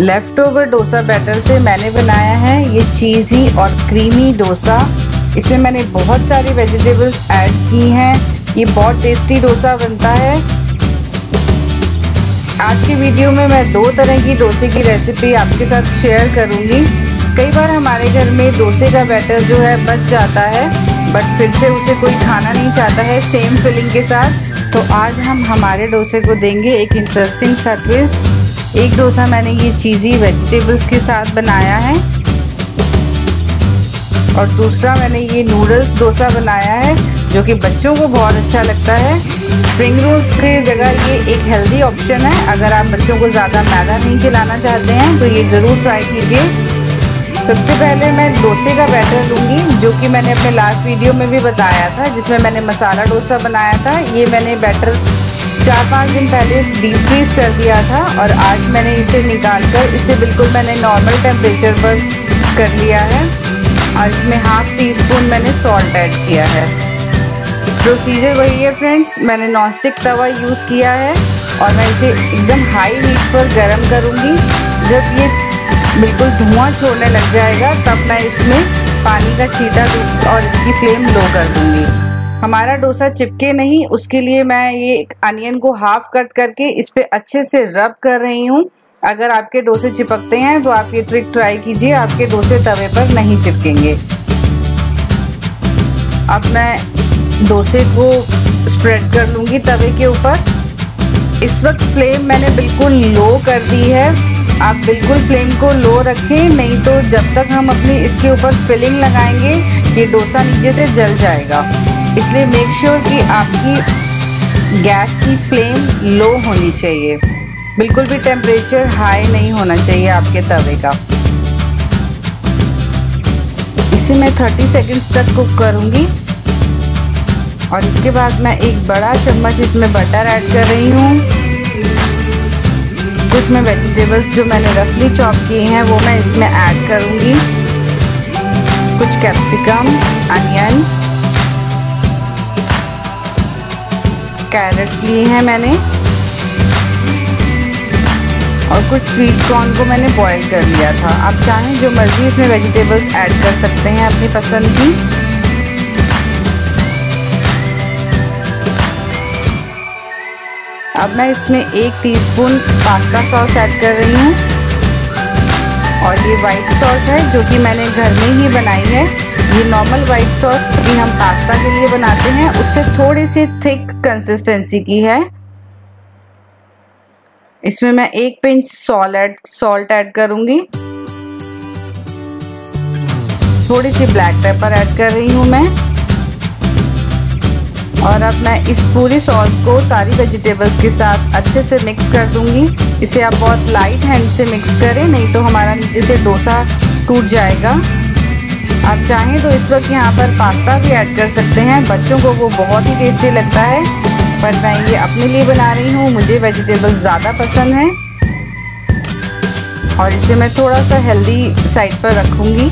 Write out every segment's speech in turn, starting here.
Left over dosa batter से मैंने बनाया है। ये चीज़ी और क्रीमी डोसा। इसमें मैंने बहुत सारी वेजिटेबल्स ऐड की हैं। ये बहुत टेस्टी डोसा बनता है। आज की वीडियो में मैं दो तरह की डोसे की रेसिपी आपके साथ शेयर करूँगी। कई बार हमारे घर में डोसे का बैटर जो है बच जाता है बट फिर से उसे कोई खाना नहीं चाहता है सेम फिलिंग के साथ। तो आज हम हमारे डोसे को देंगे एक इंटरेस्टिंग सा ट्विस्ट एक डोसा मैंने ये चीज़ी वेजिटेबल्स के साथ बनाया है। और दूसरा मैंने ये नूडल्स डोसा बनाया है, जो कि बच्चों को बहुत अच्छा लगता है। स्प्रिंग रोल्स की जगह ये एक हेल्दी ऑप्शन है। अगर आप बच्चों को ज़्यादा मैदा नहीं खिलाना चाहते हैं तो ये ज़रूर ट्राई कीजिए। सबसे पहले मैं डोसे का बैटर लूँगी, जो कि मैंने अपने लास्ट वीडियो में भी बताया था, जिसमें मैंने मसाला डोसा बनाया था। ये मैंने बैटर चार पाँच दिन पहले डीप फ्रीज कर दिया था और आज मैंने इसे निकाल कर इसे बिल्कुल मैंने नॉर्मल टेम्परेचर पर कर लिया है। और इसमें हाफ़ टी स्पून मैंने सॉल्ट ऐड किया है। प्रोसीजर वही है फ्रेंड्स मैंने नॉनस्टिक तवा यूज़ किया है और मैं इसे एकदम हाई हीट पर गर्म करूँगी। जब ये बिल्कुल धुआँ छोड़ने लग जाएगा, तब मैं इसमें पानी का छीटा और इसकी फ्लेम लो कर दूँगी। हमारा डोसा चिपके नहीं, उसके लिए मैं ये अनियन को हाफ़ कट करके इस पर अच्छे से रब कर रही हूँ। अगर आपके डोसे चिपकते हैं तो आप ये ट्रिक ट्राई कीजिए, आपके डोसे तवे पर नहीं चिपकेंगे। अब मैं डोसे को स्प्रेड कर लूँगी तवे के ऊपर। इस वक्त फ्लेम मैंने बिल्कुल लो कर दी है। आप बिल्कुल फ्लेम को लो रखें, नहीं तो जब तक हम अपनी इसके ऊपर फिलिंग लगाएँगे, ये डोसा नीचे से जल जाएगा। इसलिए मेक श्योर sure कि आपकी गैस की फ्लेम लो होनी चाहिए। बिल्कुल भी टेम्परेचर हाई नहीं होना चाहिए आपके तवे का। इसे मैं 30 सेकंड्स तक कुक करूँगी। और इसके बाद मैं एक बड़ा चम्मच इसमें बटर ऐड कर रही हूँ। कुछ मैं वेजिटेबल्स जो मैंने रफली चॉप किए हैं, वो मैं इसमें ऐड करूँगी। कुछ कैप्सिकम अनियन कैरेट्स लिए हैं मैंने। और कुछ स्वीट कॉर्न को मैंने बॉईल कर लिया था। आप चाहें जो मर्ज़ी इसमें वेजिटेबल्स ऐड कर सकते हैं अपनी पसंद की। अब मैं इसमें एक टीस्पून पास्ता सॉस ऐड कर रही हूँ। और ये वाइट सॉस है, जो कि मैंने घर में ही बनाई है। ये नॉर्मल वाइट सॉस भी हम पास्ता के लिए बनाते हैं, उससे थोड़ी सी थिक कंसिस्टेंसी की है। इसमें मैं एक पिंच सॉल्ट सॉल्ट ऐड करूँगी। थोड़ी सी ब्लैक पेपर ऐड कर रही हूँ मैं। और अब मैं इस पूरी सॉस को सारी वेजिटेबल्स के साथ अच्छे से मिक्स कर दूँगी। इसे आप बहुत लाइट हैंड से मिक्स करें, नहीं तो हमारा नीचे से डोसा टूट जाएगा। आप चाहें तो इस वक्त यहाँ पर पास्ता भी ऐड कर सकते हैं। बच्चों को वो बहुत ही टेस्टी लगता है। पर मैं ये अपने लिए बना रही हूँ। मुझे वेजिटेबल्स ज़्यादा पसंद हैं। और इसे मैं थोड़ा सा हेल्दी साइड पर रखूँगी।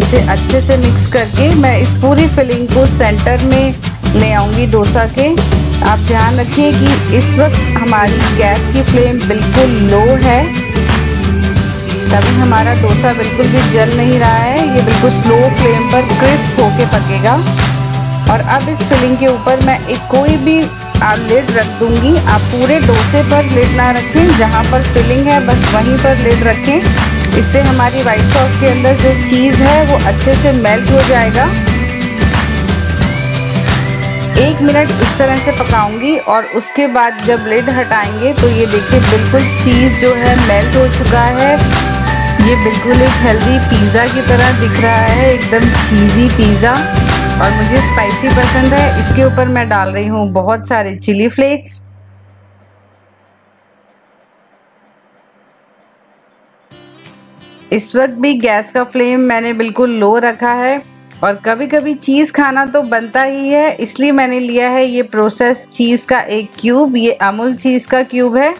इसे अच्छे से मिक्स करके मैं इस पूरी फिलिंग को सेंटर में ले आऊँगी डोसा के। आप ध्यान रखिए कि इस वक्त हमारी गैस की फ्लेम बिल्कुल लो है। तभी हमारा डोसा बिल्कुल भी जल नहीं रहा है। ये बिल्कुल स्लो फ्लेम पर क्रिस्प होके पकेगा। और अब इस फिलिंग के ऊपर मैं एक कोई भी आप लिड रख दूँगी। आप पूरे डोसे पर लिड ना रखें। जहाँ पर फिलिंग है, बस वहीं पर लिड रखें। इससे हमारी वाइट सॉस के अंदर जो चीज़ है, वो अच्छे से मेल्ट हो जाएगा। एक मिनट इस तरह से पकाऊँगी और उसके बाद जब लिड हटाएँगे तो ये देखिए बिल्कुल चीज़ जो है मेल्ट हो चुका है। ये बिल्कुल एक हेल्दी पिज़्ज़ा की तरह दिख रहा है, एकदम चीज़ी पिज़्ज़ा और मुझे स्पाइसी पसंद है। इसके ऊपर मैं डाल रही हूँ बहुत सारे चिली फ्लेक्स इस वक्त भी गैस का फ्लेम मैंने बिल्कुल लो रखा है। और कभी कभी चीज़ खाना तो बनता ही है, इसलिए मैंने लिया है ये प्रोसेस चीज़ का एक क्यूब ये अमूल चीज़ का क्यूब है।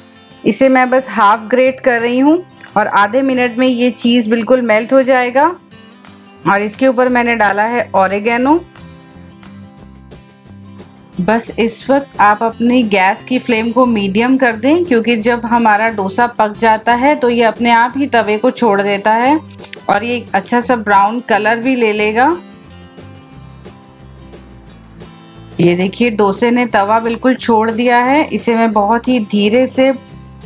इसे मैं बस हाफ़ ग्रेट कर रही हूँ। और आधे मिनट में ये चीज़ बिल्कुल मेल्ट हो जाएगा। और इसके ऊपर मैंने डाला है ऑरेगेनो। बस इस वक्त आप अपनी गैस की फ्लेम को मीडियम कर दें, क्योंकि जब हमारा डोसा पक जाता है तो ये अपने आप ही तवे को छोड़ देता है। और ये अच्छा सा ब्राउन कलर भी ले लेगा। ये देखिए, डोसे ने तवा बिल्कुल छोड़ दिया है। इसे मैं बहुत ही धीरे से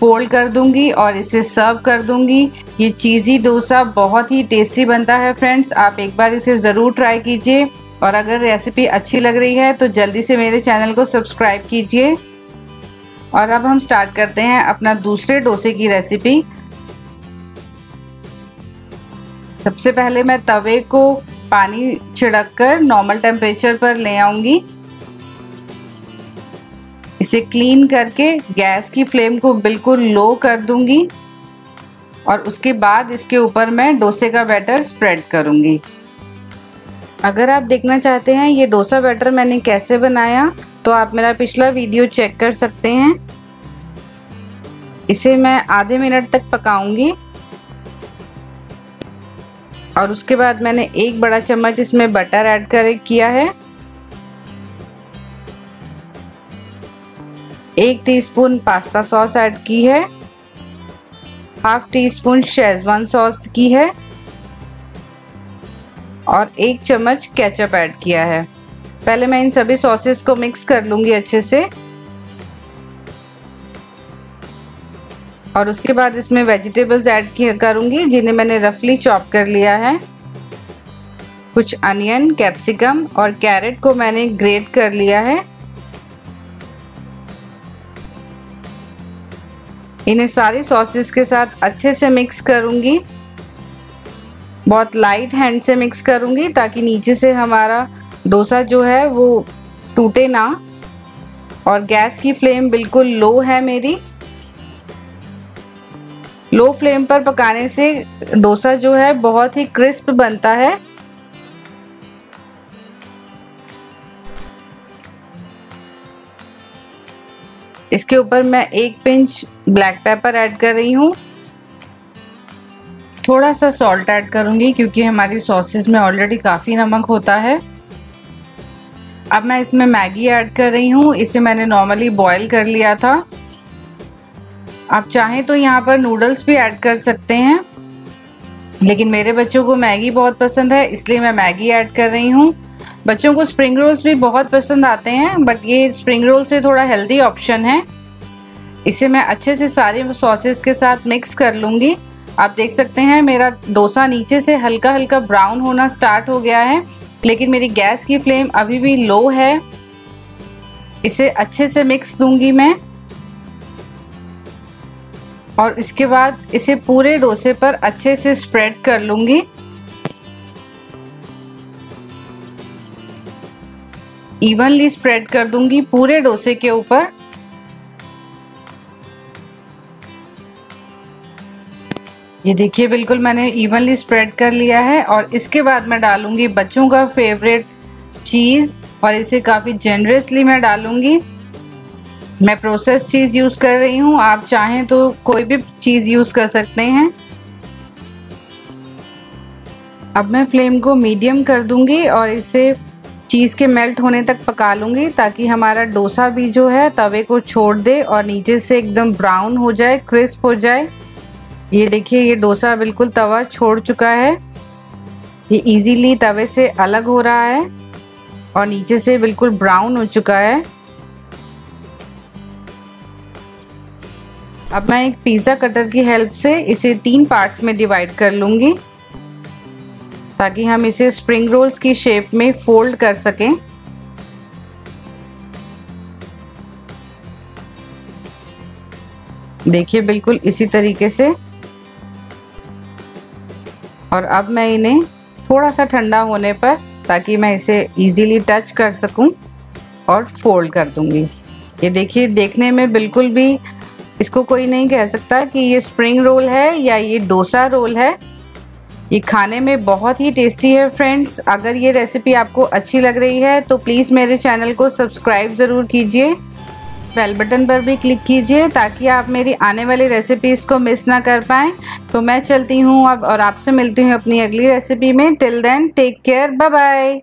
फोल्ड कर दूँगी और इसे सर्व कर दूँगी। ये चीज़ी डोसा बहुत ही टेस्टी बनता है फ्रेंड्स। आप एक बार इसे ज़रूर ट्राई कीजिए। और अगर रेसिपी अच्छी लग रही है तो जल्दी से मेरे चैनल को सब्सक्राइब कीजिए। और अब हम स्टार्ट करते हैं अपना दूसरे डोसे की रेसिपी। सबसे पहले मैं तवे को पानी छिड़क कर नॉर्मल टेम्परेचर पर ले आऊँगी। इसे क्लीन करके गैस की फ्लेम को बिल्कुल लो कर दूँगी और उसके बाद इसके ऊपर मैं डोसे का बैटर स्प्रेड करूँगी। अगर आप देखना चाहते हैं ये डोसा बैटर मैंने कैसे बनाया तो आप मेरा पिछला वीडियो चेक कर सकते हैं। इसे मैं आधे मिनट तक पकाऊँगी। और उसके बाद मैंने एक बड़ा चम्मच इसमें बटर ऐड कर किया है। एक टीस्पून पास्ता सॉस ऐड की है. Half teaspoon Schezwan sauce की है. और एक चम्मच केचप ऐड किया है. पहले मैं इन सभी सॉसेस को मिक्स कर लूँगी अच्छे से. और उसके बाद इसमें वेजिटेबल्स ऐड करूँगी, जिन्हें मैंने रफली चॉप कर लिया है. कुछ अनियन कैप्सिकम और कैरेट को मैंने ग्रेट कर लिया है. इन्हें सारी सॉसेस के साथ अच्छे से मिक्स करूँगी। बहुत लाइट हैंड से मिक्स करूँगी ताकि नीचे से हमारा डोसा जो है वो टूटे ना। और गैस की फ्लेम बिल्कुल लो है मेरी। लो फ्लेम पर पकाने से डोसा जो है बहुत ही क्रिस्प बनता है। इसके ऊपर मैं एक पिंच ब्लैक पेपर ऐड कर रही हूँ। थोड़ा सा सॉल्ट ऐड करूँगी क्योंकि हमारी सॉसेस में ऑलरेडी काफ़ी नमक होता है। अब मैं इसमें मैगी ऐड कर रही हूँ। इसे मैंने नॉर्मली बॉईल कर लिया था। आप चाहें तो यहाँ पर नूडल्स भी ऐड कर सकते हैं। लेकिन मेरे बच्चों को मैगी बहुत पसंद है, इसलिए मैं मैगी ऐड कर रही हूँ। बच्चों को स्प्रिंग रोल्स भी बहुत पसंद आते हैं बट ये स्प्रिंग रोल से थोड़ा हेल्दी ऑप्शन है। इसे मैं अच्छे से सारे सॉसेस के साथ मिक्स कर लूँगी। आप देख सकते हैं, मेरा डोसा नीचे से हल्का हल्का ब्राउन होना स्टार्ट हो गया है, लेकिन मेरी गैस की फ्लेम अभी भी लो है। इसे अच्छे से मिक्स दूँगी मैं। और इसके बाद इसे पूरे डोसे पर अच्छे से स्प्रेड कर लूँगी। इवनली स्प्रेड कर दूँगी पूरे डोसे के ऊपर। ये देखिए, बिल्कुल मैंने इवनली स्प्रेड कर लिया है और इसके बाद मैं डालूँगी बच्चों का फेवरेट चीज़ और इसे काफ़ी जेनरसली मैं डालूँगी। मैं प्रोसेस चीज़ यूज़ कर रही हूँ। आप चाहें तो कोई भी चीज़ यूज़ कर सकते हैं। अब मैं फ्लेम को मीडियम कर दूँगी और इसे चीज़ के मेल्ट होने तक पका लूँगी ताकि हमारा डोसा भी जो है तवे को छोड़ दे और नीचे से एकदम ब्राउन हो जाए, क्रिस्प हो जाए। ये देखिए, ये डोसा बिल्कुल तवा छोड़ चुका है। ये इजीली तवे से अलग हो रहा है और नीचे से बिल्कुल ब्राउन हो चुका है। अब मैं एक पिज़्ज़ा कटर की हेल्प से इसे तीन पार्ट्स में डिवाइड कर लूँगी। ताकि हम इसे स्प्रिंग रोल्स की शेप में फोल्ड कर सकें। देखिए, बिल्कुल इसी तरीके से। और अब मैं इन्हें थोड़ा सा ठंडा होने पर ताकि मैं इसे इजीली टच कर सकूँ और फोल्ड कर दूँगी। ये देखिए, देखने में बिल्कुल भी इसको कोई नहीं कह सकता कि ये स्प्रिंग रोल है या ये डोसा रोल है। ये खाने में बहुत ही टेस्टी है फ्रेंड्स अगर ये रेसिपी आपको अच्छी लग रही है तो प्लीज़ मेरे चैनल को सब्सक्राइब ज़रूर कीजिए। बेल बटन पर भी क्लिक कीजिए, ताकि आप मेरी आने वाली रेसिपीज़ को मिस ना कर पाएँ। तो मैं चलती हूँ अब, और आपसे मिलती हूँ अपनी अगली रेसिपी में. Till then take care bye bye